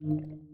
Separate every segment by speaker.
Speaker 1: Rainy!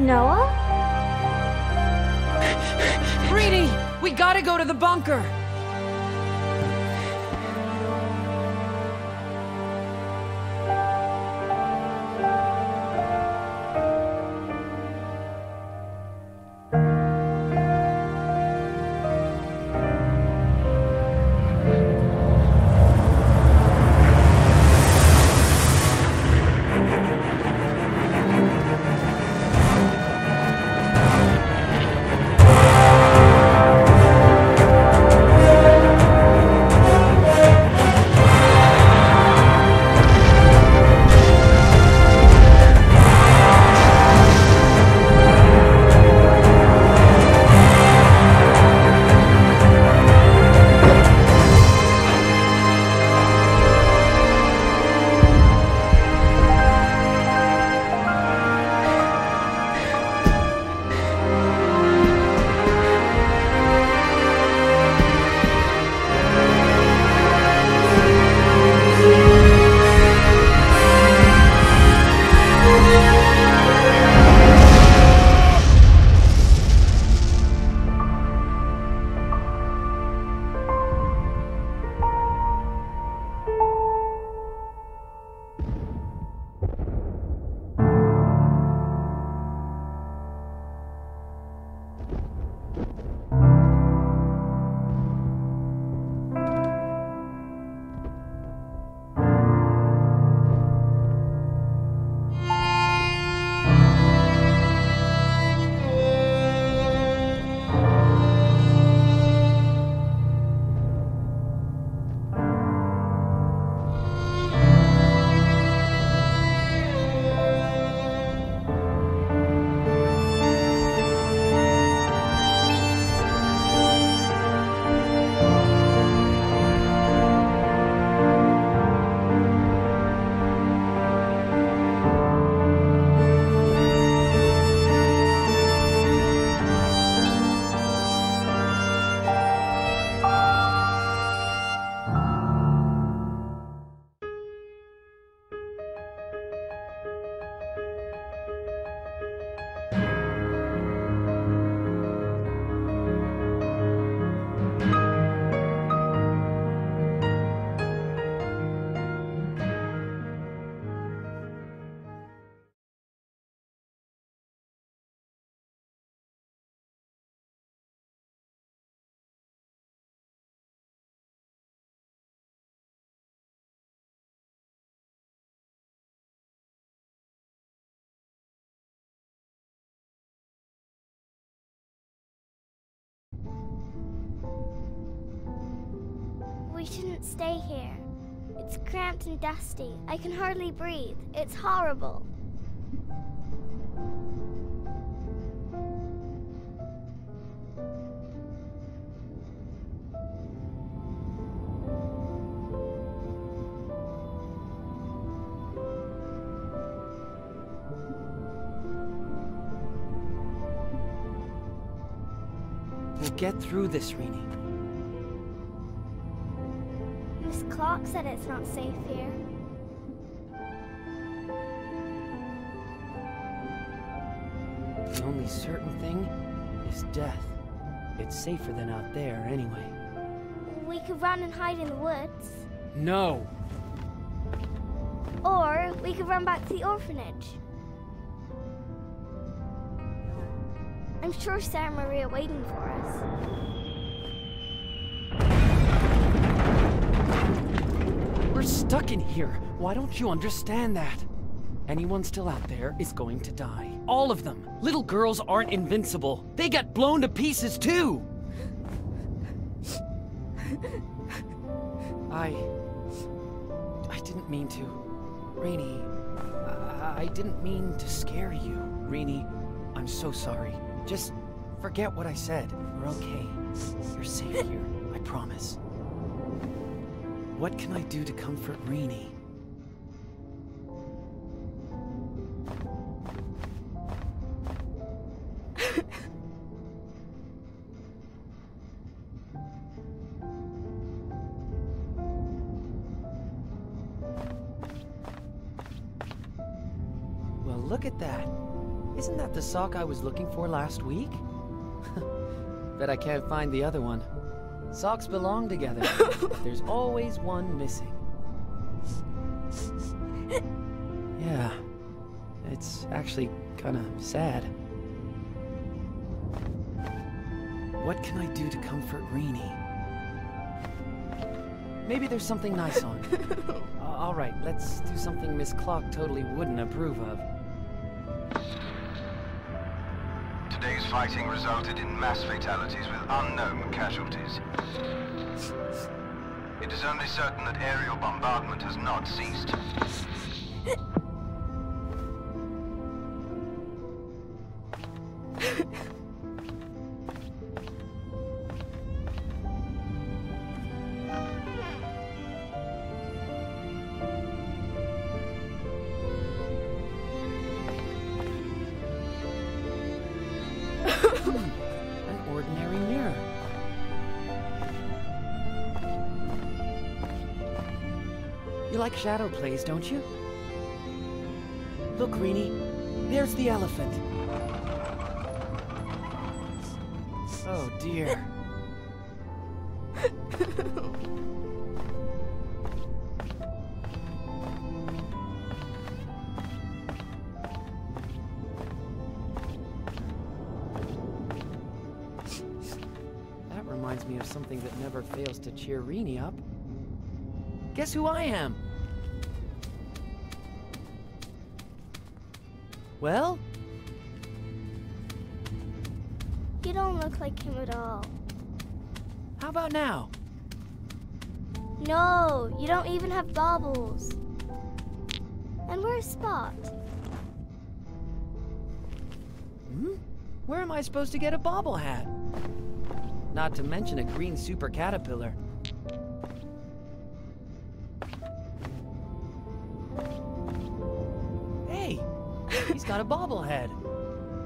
Speaker 2: Noah?
Speaker 1: Rainy! We gotta go to the bunker!
Speaker 2: We shouldn't stay here. It's cramped and dusty. I can hardly breathe. It's horrible.
Speaker 1: Get through this, Renie.
Speaker 2: Miss Clark said it's not safe here.
Speaker 1: The only certain thing is death. It's safer than out there, anyway.
Speaker 2: We could run and hide in the woods.
Speaker 1: No!
Speaker 2: Or we could run back to the orphanage. I'm sure Sarah Maria waiting for us.
Speaker 1: We're stuck in here. Why don't you understand that? Anyone still out there is going to die. All of them. Little girls aren't invincible. They get blown to pieces too. I. I didn't mean to. Rainy, I, I didn't mean to scare you. Rainy, I'm so sorry. Just forget what I said. We're okay. You're safe here. I promise. What can I do to comfort Rainy? Well, look at that. Isn't that the sock I was looking for last week? Bet I can't find the other one. Socks belong together. There's always one missing. Yeah. It's actually kind of sad. What can I do to comfort Renie? Maybe there's something nice on. Uh, all right, let's do something Miss Clark totally wouldn't approve of.
Speaker 3: Today's fighting resulted in mass fatalities with unknown casualties. It is only certain that aerial bombardment has not ceased.
Speaker 1: Like shadow plays, don't you? Look, Renie. There's the elephant. Oh, dear. That reminds me of something that never fails to cheer Renie up. Guess who I am? Well,
Speaker 2: You don't look like him at all.
Speaker 1: how about now?
Speaker 2: No, you don't even have baubles. And where's Spot?
Speaker 1: Hmm? Where am I supposed to get a bobble hat? Not to mention a green super caterpillar. Got a bobblehead.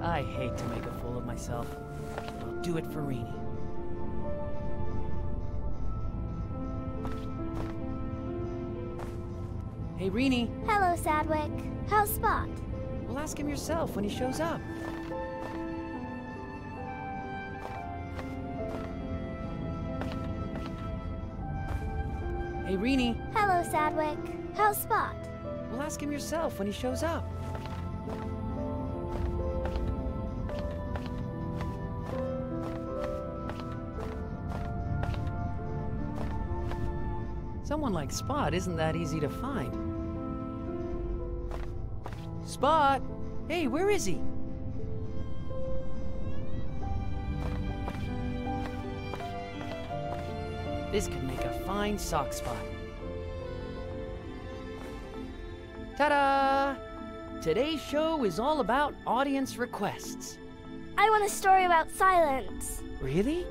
Speaker 1: I hate to make a fool of myself. I'll do it for Renie. Hey, Renie,
Speaker 2: Hello, Sadwick. How's Spot?
Speaker 1: well, ask him yourself when he shows up. Hey, Renie,
Speaker 2: Hello, Sadwick. How's Spot?
Speaker 1: well, ask him yourself when he shows up. Someone like Spot isn't that easy to find. Spot! Hey, where is he? This could make a fine sock spot. Ta-da! Today's show is all about audience requests.
Speaker 2: I want a story about silence.
Speaker 1: Really?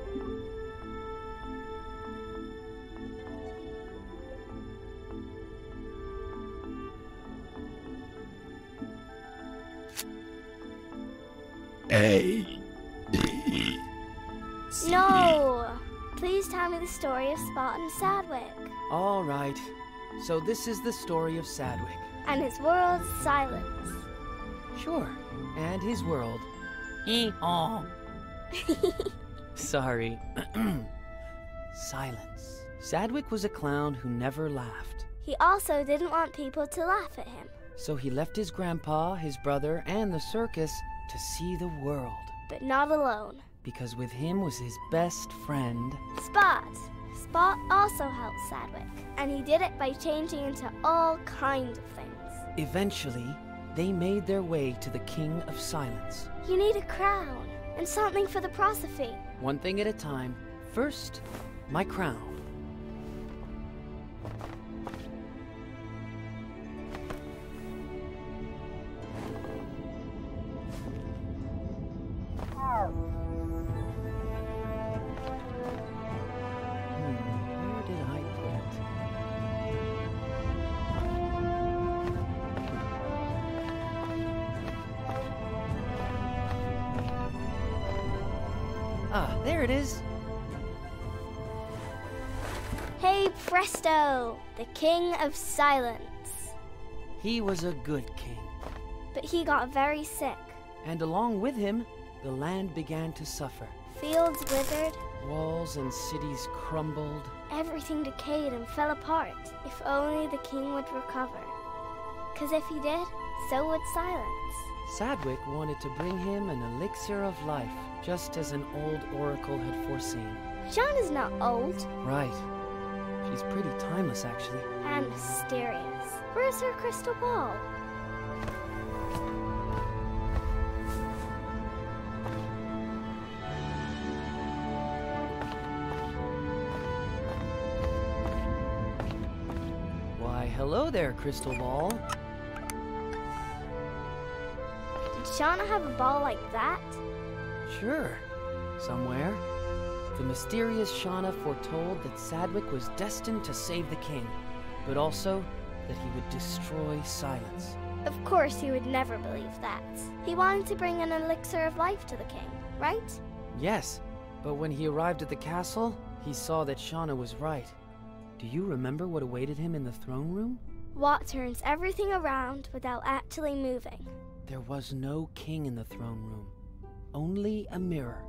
Speaker 2: Spot and Sadwick.
Speaker 1: All right. So this is the story of Sadwick.
Speaker 2: And his world's silence.
Speaker 1: Sure. And his world. Hee haw. Oh. Sorry. Silence. Sadwick was a clown who never laughed.
Speaker 2: He also didn't want people to laugh at him.
Speaker 1: So he left his grandpa, his brother, and the circus to see the world.
Speaker 2: But not alone.
Speaker 1: Because with him was his best friend.
Speaker 2: Spot. Spot also helped Sadwick. And he did it by changing into all kinds of things.
Speaker 1: Eventually, they made their way to the King of Silence.
Speaker 2: You need a crown and something for the prosophy.
Speaker 1: One thing at a time. First, my crown. It is.
Speaker 2: Hey presto! The King of Silence.
Speaker 1: He was a good king.
Speaker 2: But he got very sick.
Speaker 1: And along with him, the land began to suffer.
Speaker 2: Fields withered,
Speaker 1: Walls and cities crumbled.
Speaker 2: everything decayed and fell apart. If only the king would recover. Because if he did, so would Silence.
Speaker 1: Sadwick wanted to bring him an elixir of life, just as an old oracle had foreseen.
Speaker 2: Sean is not old
Speaker 1: Right. She's pretty timeless, actually.
Speaker 2: and mysterious. Where's her crystal ball?
Speaker 1: Why, hello there, Crystal Ball.
Speaker 2: Did Shauna have a ball like that?
Speaker 1: Sure. Somewhere. The mysterious Shauna foretold that Sadwick was destined to save the king, but also that he would destroy silence.
Speaker 2: Of course, he would never believe that. He wanted to bring an elixir of life to the king, right?
Speaker 1: Yes, but when he arrived at the castle, he saw that Shauna was right. Do you remember what awaited him in the throne room?
Speaker 2: What turns everything around without actually moving?
Speaker 1: There was no king in the throne room, only a mirror.